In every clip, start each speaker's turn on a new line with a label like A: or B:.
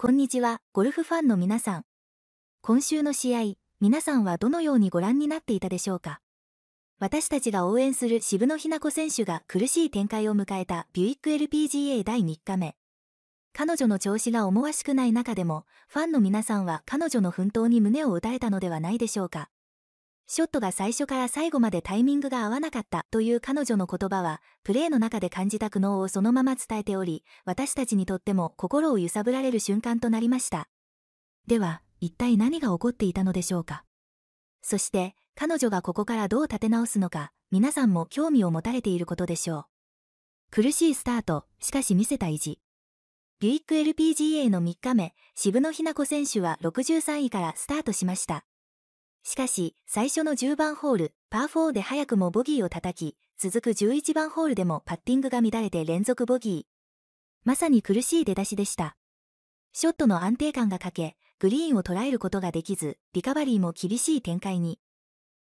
A: こんにちは、ゴルフファンの皆さん。今週の試合、皆さんはどのようにご覧になっていたでしょうか？私たちが応援する渋野日向子選手が苦しい展開を迎えたビュイック LPGA 第3日目。彼女の調子が思わしくない中でも、ファンの皆さんは彼女の奮闘に胸を打たれたのではないでしょうか？ショットが最初から最後までタイミングが合わなかったという彼女の言葉は、プレーの中で感じた苦悩をそのまま伝えており、私たちにとっても心を揺さぶられる瞬間となりました。では、一体何が起こっていたのでしょうか？そして、彼女がここからどう立て直すのか、皆さんも興味を持たれていることでしょう。苦しいスタート、しかし見せた意地。ビュイック LPGA の3日目、渋野日向子選手は63位からスタートしました。しかし、最初の10番ホール、パー4で早くもボギーを叩き、続く11番ホールでもパッティングが乱れて連続ボギー。まさに苦しい出だしでした。ショットの安定感が欠け、グリーンを捉えることができず、リカバリーも厳しい展開に。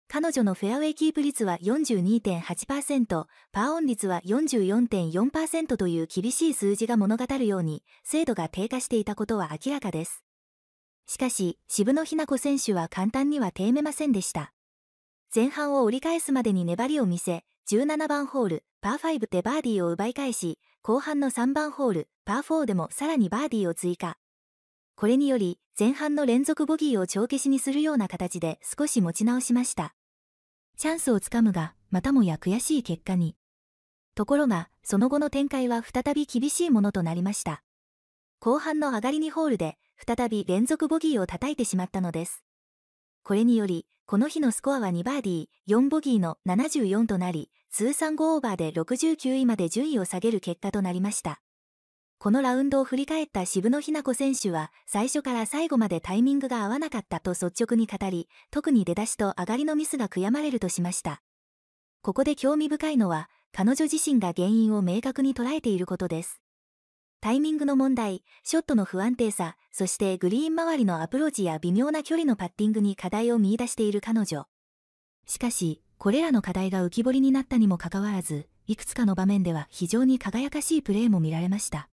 A: 彼女のフェアウェイキープ率は42.8%、パーオン率は44.4%という厳しい数字が物語るように、精度が低下していたことは明らかです。しかし、渋野日向子選手は簡単には低めませんでした。前半を折り返すまでに粘りを見せ、17番ホール、パー5でバーディーを奪い返し、後半の3番ホール、パー4でもさらにバーディーを追加。これにより、前半の連続ボギーを帳消しにするような形で少し持ち直しました。チャンスをつかむが、またもや悔しい結果に。ところが、その後の展開は再び厳しいものとなりました。後半の上がり2ホールで、再び連続ボギーを叩いてしまったのです。これにより、この日のスコアは2バーディー、4ボギーの74となり、通算5オーバーで69位まで順位を下げる結果となりました。このラウンドを振り返った渋野日向子選手は、最初から最後までタイミングが合わなかったと率直に語り、特に出だしと上がりのミスが悔やまれるとしました。ここで興味深いのは、彼女自身が原因を明確に捉えていることです。タイミングの問題、ショットの不安定さ、そしてグリーン周りのアプローチや微妙な距離のパッティングに課題を見出している彼女。しかし、これらの課題が浮き彫りになったにもかかわらず、いくつかの場面では非常に輝かしいプレーも見られました。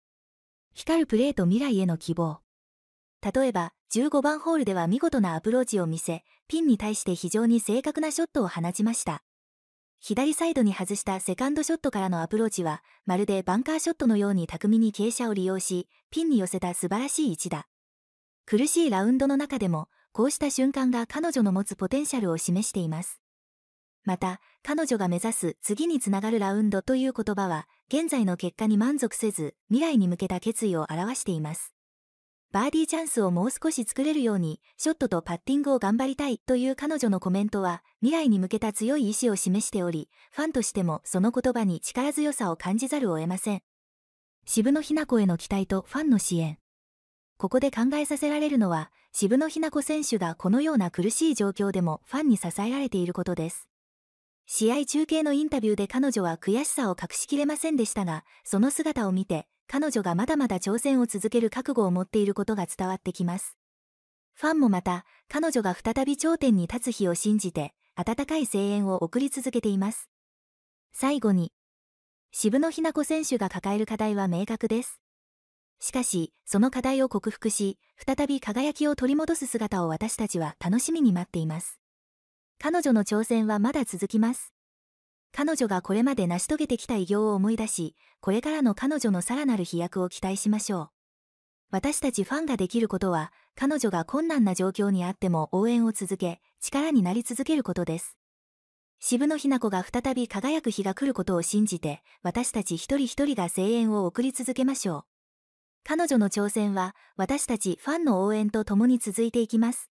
A: 光るプレーと未来への希望。例えば、15番ホールでは見事なアプローチを見せ、ピンに対して非常に正確なショットを放ちました。左サイドに外したセカンドショットからのアプローチは、まるでバンカーショットのように巧みに傾斜を利用し、ピンに寄せた素晴らしい位置だ。苦しいラウンドの中でも、こうした瞬間が彼女の持つポテンシャルを示しています。また、彼女が目指す次につながるラウンドという言葉は、現在の結果に満足せず、未来に向けた決意を表しています。バーディーチャンスをもう少し作れるように、ショットとパッティングを頑張りたいという彼女のコメントは、未来に向けた強い意志を示しており、ファンとしてもその言葉に力強さを感じざるを得ません。渋野日向子への期待とファンの支援。ここで考えさせられるのは、渋野日向子選手がこのような苦しい状況でもファンに支えられていることです。試合中継のインタビューで彼女は悔しさを隠しきれませんでしたが、その姿を見て、彼女がまだまだ挑戦を続ける覚悟を持っていることが伝わってきます。ファンもまた、彼女が再び頂点に立つ日を信じて、温かい声援を送り続けています。最後に、渋野日向子選手が抱える課題は明確です。しかし、その課題を克服し、再び輝きを取り戻す姿を私たちは楽しみに待っています。彼女の挑戦はまだ続きます。彼女がこれまで成し遂げてきた偉業を思い出し、これからの彼女のさらなる飛躍を期待しましょう。私たちファンができることは、彼女が困難な状況にあっても応援を続け、力になり続けることです。渋野日向子が再び輝く日が来ることを信じて、私たち一人一人が声援を送り続けましょう。彼女の挑戦は、私たちファンの応援と共に続いていきます。